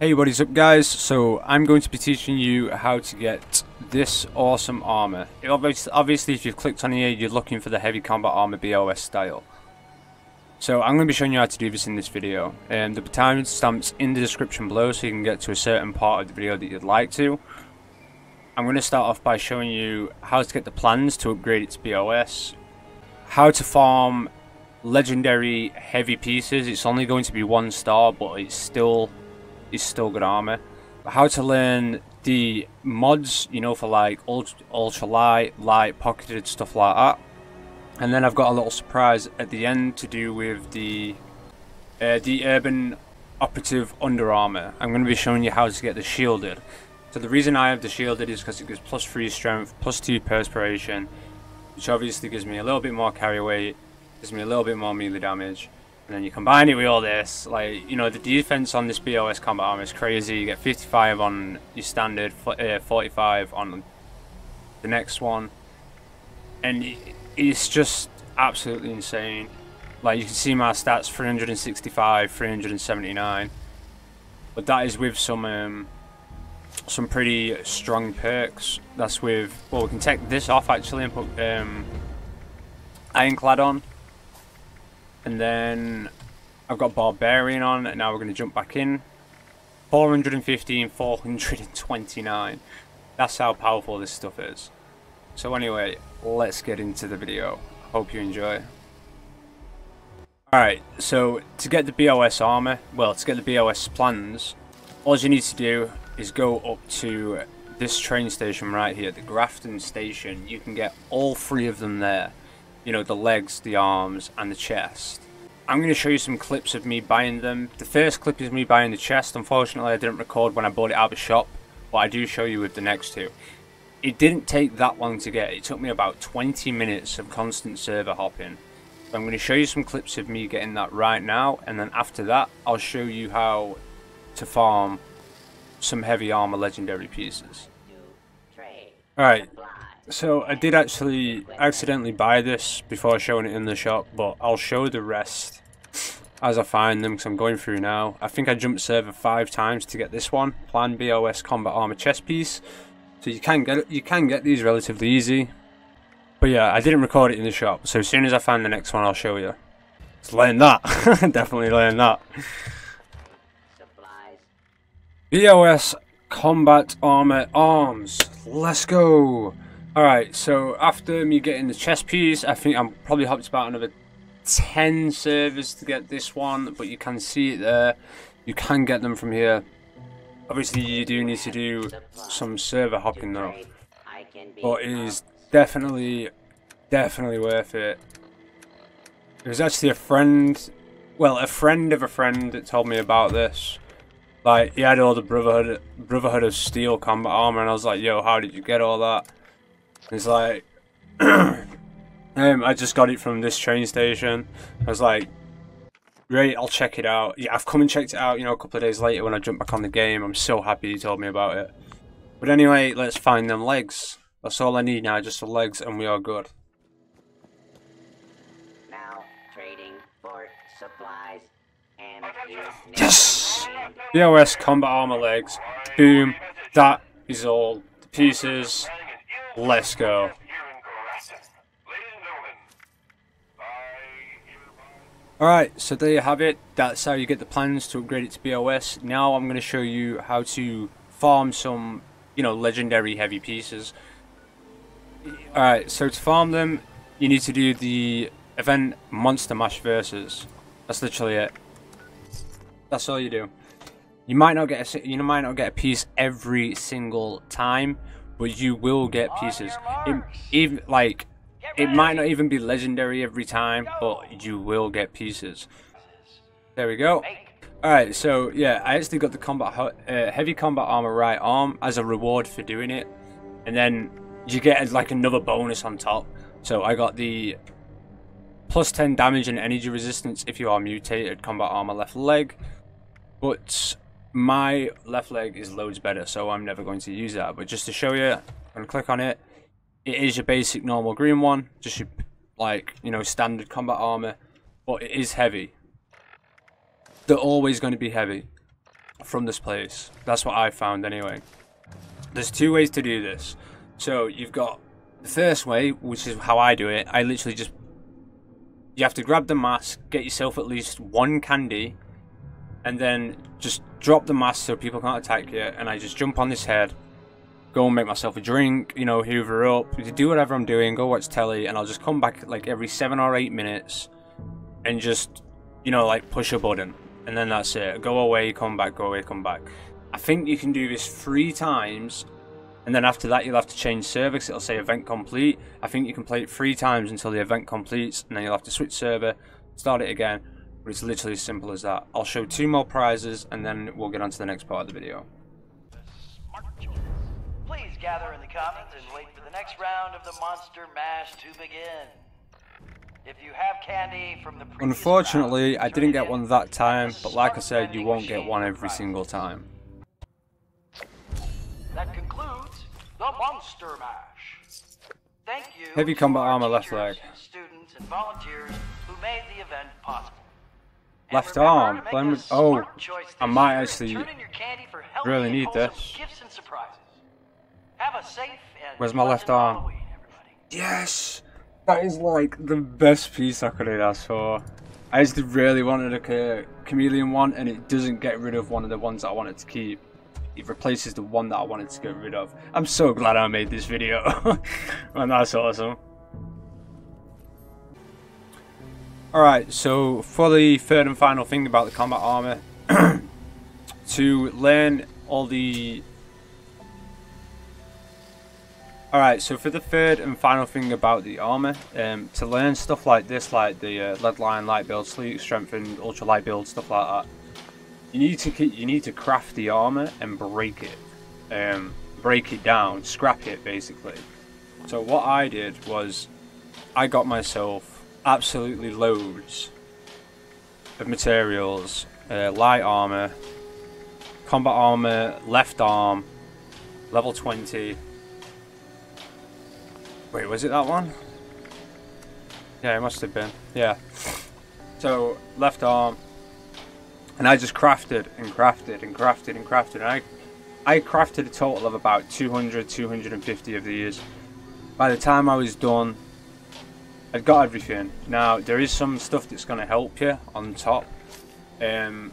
Hey what is up guys, so I'm going to be teaching you how to get this awesome armor. Obviously, if you've clicked on here you're looking for the heavy combat armor BOS style. So I'm going to be showing you how to do this in this video. Um, the time stamps in the description below so you can get to a certain part of the video that you'd like to. I'm going to start off by showing you how to get the plans to upgrade it to BOS, how to farm legendary heavy pieces. It's only going to be one star but it's still is still good armor. How to learn the mods, you know, for like ultra, ultra light, light, pocketed, stuff like that. And then I've got a little surprise at the end to do with the uh, the urban operative under armor. I'm going to be showing you how to get the shielded. So the reason I have the shielded is because it gives plus 3 strength, plus 2 perspiration, which obviously gives me a little bit more carry weight, gives me a little bit more melee damage. And then you combine it with all this, like, you know, the defense on this BOS combat armor is crazy. You get 55 on your standard, uh, 45 on the next one. And it's just absolutely insane. Like, you can see my stats, 365, 379. But that is with some, um, some pretty strong perks. That's with, well, we can take this off actually and put, um, Ironclad on and then I've got Barbarian on, and now we're going to jump back in. 415, 429. That's how powerful this stuff is. So anyway, let's get into the video. Hope you enjoy. Alright, so to get the BOS armor, well, to get the BOS plans, all you need to do is go up to this train station right here, the Grafton station. You can get all three of them there you know, the legs, the arms, and the chest. I'm going to show you some clips of me buying them. The first clip is me buying the chest. Unfortunately, I didn't record when I bought it out of the shop, but I do show you with the next two. It didn't take that long to get. It took me about 20 minutes of constant server hopping. I'm going to show you some clips of me getting that right now, and then after that, I'll show you how to farm some heavy armor legendary pieces. Alright, so I did actually accidentally buy this before showing it in the shop, but I'll show the rest as I find them because I'm going through now. I think I jumped server five times to get this one, Plan BOS Combat Armor chest piece. So you can get you can get these relatively easy. But yeah, I didn't record it in the shop, so as soon as I find the next one, I'll show you. Let's learn that. Definitely learn that. BOS Combat Armor Arms. Let's go. Alright, so after me getting the chest piece, I think I'm probably hopped about another 10 servers to get this one, but you can see it there. You can get them from here. Obviously, you do need to do some server hopping though. But it is definitely, definitely worth it. It was actually a friend, well, a friend of a friend that told me about this. Like, he had all the Brotherhood, Brotherhood of Steel combat armor, and I was like, yo, how did you get all that? It's like, um, I just got it from this train station. I was like, great, I'll check it out. Yeah, I've come and checked it out, you know, a couple of days later when I jumped back on the game. I'm so happy he told me about it. But anyway, let's find them legs. That's all I need now, just the legs, and we are good. Now, trading for supplies and Yes! BOS combat armor legs. Boom. That is all the pieces. Let's go. Alright, so there you have it. That's how you get the plans to upgrade it to BOS. Now I'm going to show you how to farm some, you know, legendary heavy pieces. Alright, so to farm them, you need to do the event Monster Mash Versus. That's literally it. That's all you do. You might not get a, you might not get a piece every single time, but you will get pieces. It, even like it might not even be legendary every time, but you will get pieces. There we go. Alright, so yeah, I actually got the combat uh, heavy combat armor right arm as a reward for doing it, and then you get like another bonus on top. So I got the plus 10 damage and energy resistance if you are mutated combat armor left leg, but my left leg is loads better, so I'm never going to use that. But just to show you, I'm going to click on it. It is your basic normal green one, just your, like, you know, standard combat armor, but it is heavy. They're always going to be heavy. from this place. That's what I found anyway. There's two ways to do this. So you've got the first way, which is how I do it. I literally just you have to grab the mask, get yourself at least one candy, and then just drop the mask so people can't attack you. And I just jump on this head, go and make myself a drink, you know, hoover up, do whatever I'm doing, go watch telly, and I'll just come back like every seven or eight minutes and just, you know, like push a button. And then that's it. Go away, come back, go away, come back. I think you can do this three times and then after that you'll have to change server it'll say event complete I think you can play it three times until the event completes and then you'll have to switch server start it again but it's literally as simple as that I'll show two more prizes and then we'll get on to the next part of the video Please gather in the commons and wait for the next round of the Monster Mash to begin. If you have candy from the Unfortunately, round, I didn't get one that time, but like I said, you won't get one every single time. That concludes the Monster Mash. Thank you. Heavy combat armor left leg. Students and volunteers who made the event possible. And Left arm, oh, to make blame a it- oh, I might actually turn in your candy for healthy really need this. Gifts and surprises. Have a safe and Where's my left arm? Halloween. Yes! That is like the best piece I could have asked for. I just really wanted a chameleon one, and it doesn't get rid of one of the ones that I wanted to keep. It replaces the one that I wanted to get rid of. I'm so glad I made this video. Man, that's awesome. Alright, so for the third and final thing about the combat armor, to learn all the Alright, so for the third and final thing about the armor, um, to learn stuff like this, like the uh, lead line, light build, sleek, strengthened, ultra light build, stuff like that, you need to you need to craft the armor and break it, um, break it down, scrap it basically. So what I did was, I got myself absolutely loads of materials, uh, light armor, combat armor, left arm, level 20. Wait, was it that one? Yeah, it must have been. Yeah. So, left arm. And I just crafted and crafted and crafted and crafted. And I, I crafted a total of about 200, 250 of these. By the time I was done, I'd got everything. Now, there is some stuff that's going to help you on top. Um,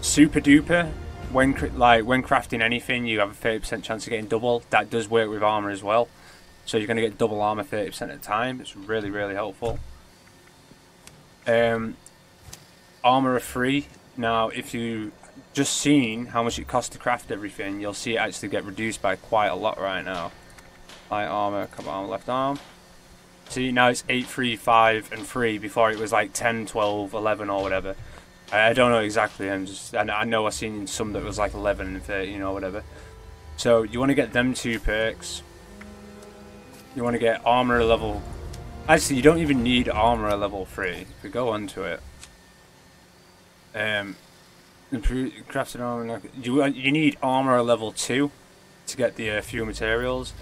super duper when like when crafting anything you have a 30% chance of getting double. That does work with armor as well. So you're going to get double armor 30% of the time. It's really really helpful. Um armor are free now if you just seen how much it costs to craft everything you'll see it actually get reduced by quite a lot right now light armor come on left arm see now it's 8 3 5 and 3 before it was like 10 12 11 or whatever I I don't know exactly. I'm just. I know, I know I've seen some that was like 11 and 13 or whatever. So you want to get them two perks. You want to get Armorer level. Actually, you don't even need Armorer level three. If we go onto it, um, improve crafted armor. You you need armor level two to get the uh, few materials.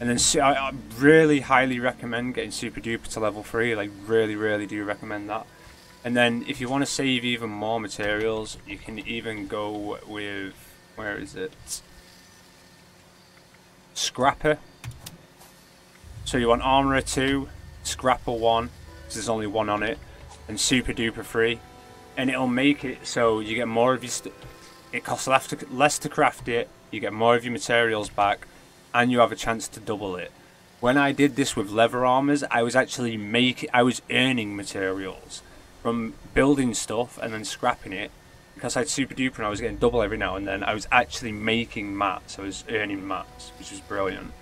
And then I, I really highly recommend getting super duper to level three. Like really, really do recommend that. And then if you want to save even more materials, you can even go with where is it? Scrapper. So you want Armorer 2, Scrapper 1, because there's only one on it, and Super Duper 3. And it'll make it so you get more of your it costs less to craft it, you get more of your materials back, and you have a chance to double it. When I did this with leather armors, I was actually making, I was earning materials from building stuff and then scrapping it because I had super duper and I was getting double every now and then. I was actually making mats. I was earning mats, which was brilliant.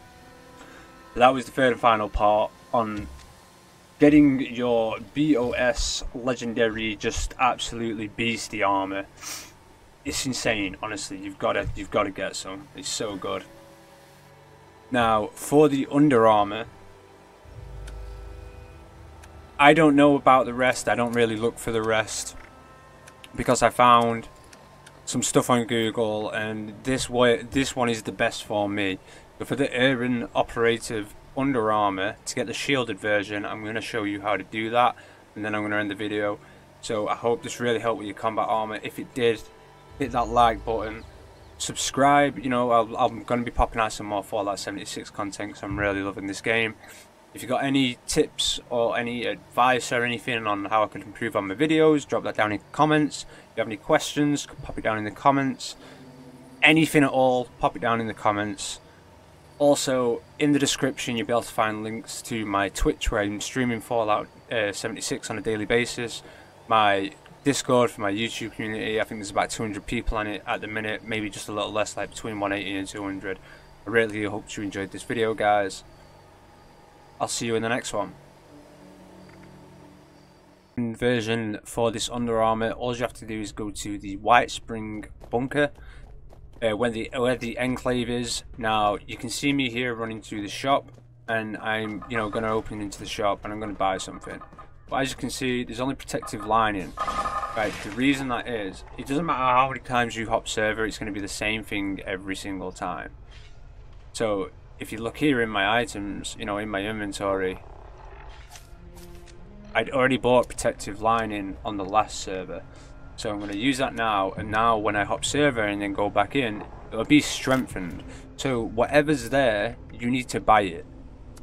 So that was the third and final part on getting your BOS legendary, just absolutely beastie armor. It's insane, honestly. You've got to, you've got to get some. It's so good. Now for the Under Armour, I don't know about the rest. I don't really look for the rest because I found some stuff on Google, and this way, this one is the best for me. But for the Urban Operative Under Armour, to get the shielded version, I'm going to show you how to do that, and then I'm going to end the video. So I hope this really helped with your combat armor. If it did, hit that like button. Subscribe, you know, i am going to be popping out some more Fallout 76 content because I'm really loving this game. If you've got any tips or any advice or anything on how I can improve on my videos, drop that down in the comments. If you have any questions, pop it down in the comments. Anything at all, pop it down in the comments. Also, in the description, you'll be able to find links to my Twitch where I'm streaming Fallout uh, 76 on a daily basis, my Discord for my YouTube community. I think there's about 200 people on it at the minute, maybe just a little less, like between 180 and 200. I really hope you enjoyed this video, guys. I'll see you in the next one. Version for this Under Armour, all you have to do is go to the Whitespring Bunker uh, where the where the enclave is. Now you can see me here running through the shop, and I'm you know going to open into the shop and I'm going to buy something. But as you can see, there's only protective lining. Right, the reason that is, it doesn't matter how many times you hop server, it's going to be the same thing every single time. So if you look here in my items, you know, in my inventory, I'd already bought protective lining on the last server. So I'm going to use that now, and now when I hop server and then go back in, it'll be strengthened. So whatever's there, you need to buy it.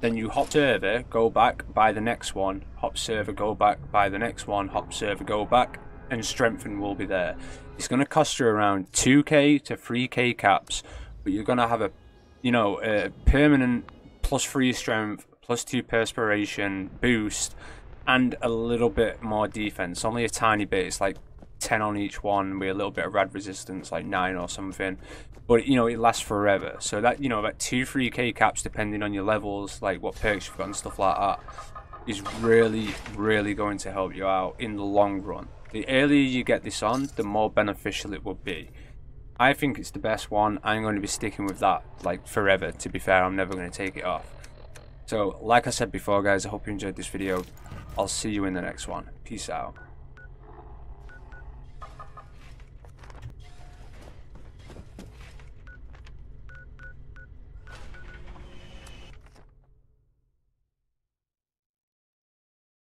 Then you hop server, go back, buy the next one, hop server, go back, buy the next one, hop server, go back, and strengthen will be there. It's going to cost you around 2k to 3k caps, but you're going to have a, you know, a permanent plus 3 strength, plus 2 perspiration boost, and a little bit more defense. Only a tiny bit. It's like 10 on each one with a little bit of rad resistance, like 9 or something. But, you know, it lasts forever. So that, you know, about 2, 3k caps, depending on your levels, like what perks you've got and stuff like that, is really, really going to help you out in the long run. The earlier you get this on, the more beneficial it will be. I think it's the best one. I'm going to be sticking with that, like, forever. To be fair, I'm never going to take it off. So, like I said before, guys, I hope you enjoyed this video. I'll see you in the next one. Peace out.